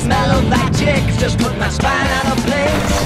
Smell mellow black chicks just put my spine out of place.